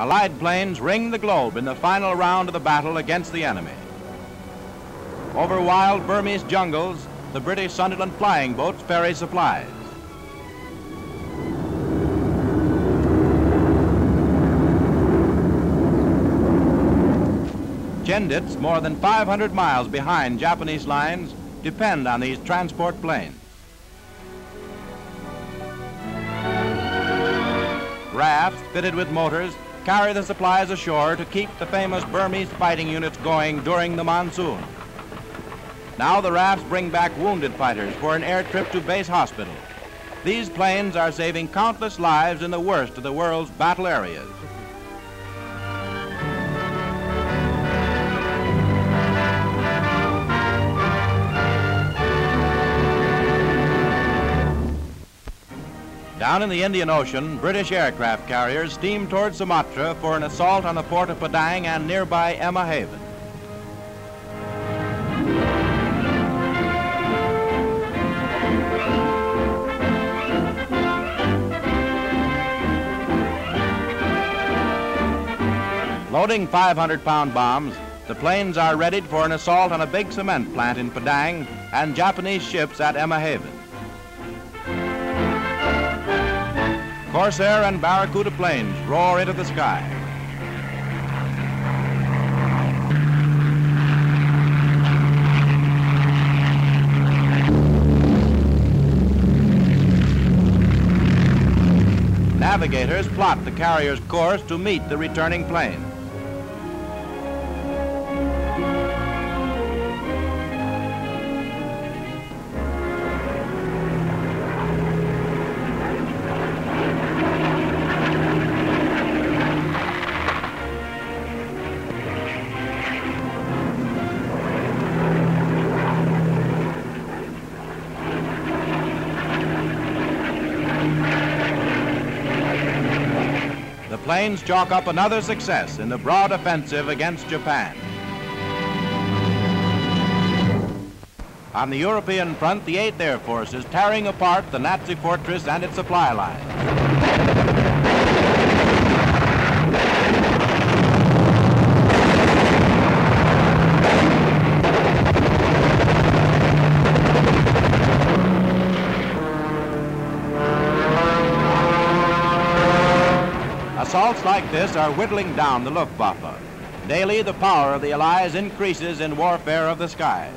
Allied planes ring the globe in the final round of the battle against the enemy. Over wild Burmese jungles, the British Sunderland flying boats ferry supplies. Chindits, more than 500 miles behind Japanese lines, depend on these transport planes. Rafts fitted with motors carry the supplies ashore to keep the famous Burmese fighting units going during the monsoon. Now the rafts bring back wounded fighters for an air trip to base hospital. These planes are saving countless lives in the worst of the world's battle areas. Down in the Indian Ocean, British aircraft carriers steam toward Sumatra for an assault on the port of Padang and nearby Emma Haven. Loading 500-pound bombs, the planes are readied for an assault on a big cement plant in Padang and Japanese ships at Emma Haven. Corsair and Barracuda planes roar into the sky. Navigators plot the carrier's course to meet the returning plane. Planes chalk up another success in the broad offensive against Japan. On the European front, the 8th Air Force is tearing apart the Nazi fortress and its supply lines. Assaults like this are whittling down the Luftwaffe. Daily, the power of the Allies increases in warfare of the skies.